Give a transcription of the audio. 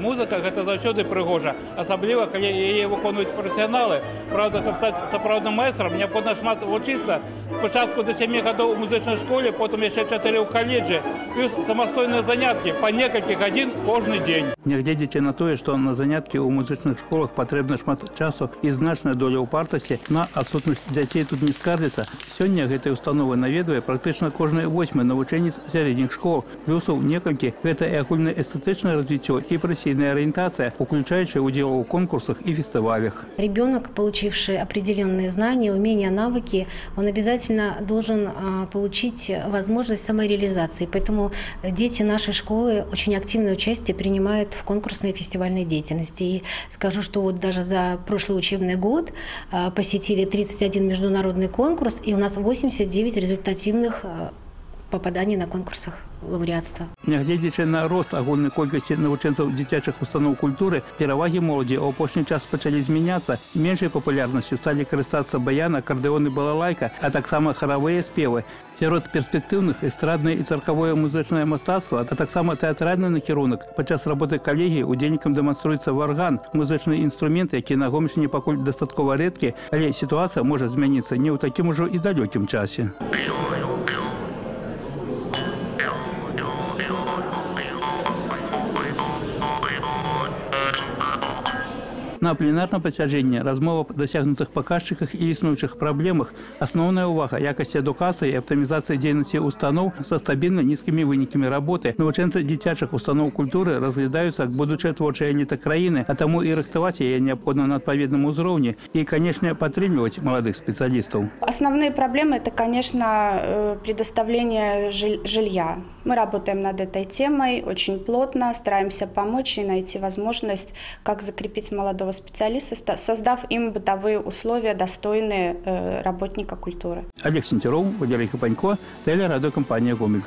Музыка гэта заўсёды прыгожа, асабліва калі яе выконваюць прафесіяналы. Праўда, каб стаць сапраўдным майстрам, неабходна шмат вучыцца. Спачатку да 7 гадоў у музычнай школе, потым яшчэ 4 ў каледжы, плюс самастойныя заняткі па некалькі гадзін кожны дзень. Нягледзячы на тое, што на заняткі ў музычных школах патрэбна шмат часу і значная доля ўпартасці, на адсутнасць дзяцей тут не скардзіцца. Сёння гэтай установы наведвае практычна кожны восьмы навучэнец сярэдніх школ. Плюсаў некалькі гэта і агульнаэстэтычнае развіццё і прафесійная арыентацыя, уключаючая удзел у конкурсах и фестивалях. Ребенок, получивший определенные знания, умения, навыки, он обязательно должен а, получить возможность самореализации. Поэтому дети нашей школы очень активное участие принимают в конкурсной и фестивальной деятельности. И скажу, что вот даже за прошлый учебный год а, посетили 31 международный конкурс, и у нас 89 результативных а, попаданий на конкурсах лаўрэатства. Нягледзячы на рост агульнай колькасці навучэнцаў дзіцячых устаноў культуры, перавагі моладзі ў апошні час пачалі змяняцца. Меншай папулярнасцю сталі карыстацца баяна, кардыёны балалайка, а таксама харавыя спевы. Сярод перспектыўных эстраднае і царкавое музычнае мастацтва, а таксама тэатральны накірунак. Падчас работы калегіі удзельнікам дэманструецца варган, музычны інструмент, які на гомельшыне пакуль дастаткова рэдкі, але сітуацыя можа змяніцца не ў такім ужо і далёкім часе. На пленарном пасяджэнні размова па дасягнутых паказчыках і існуючых праблемах, асноўная ўвага якасці адукацыі і аптымізацыі дзейнасці устаноў са стабільна нізкімі вынікамі работы. Навучэнцы дзіцячых устаноў культуры разглядаюцца як будучая творчая эліта краіны, а таму і рыхтаваць яе неабходна на адпаведным узроўні і, канешне, падтрымліваць маладых спецыялістаў. Основные проблемы – это, конечно, э, предоставление жилья. Мы работаем над этой темой очень плотно, стараемся помочь и найти возможность, как закрепить молодого специалиста, создав им бытовые условия, достойные э, работника культуры. Олег Сентеров, Валерий Капанько, телерадиокомпания «Гомель».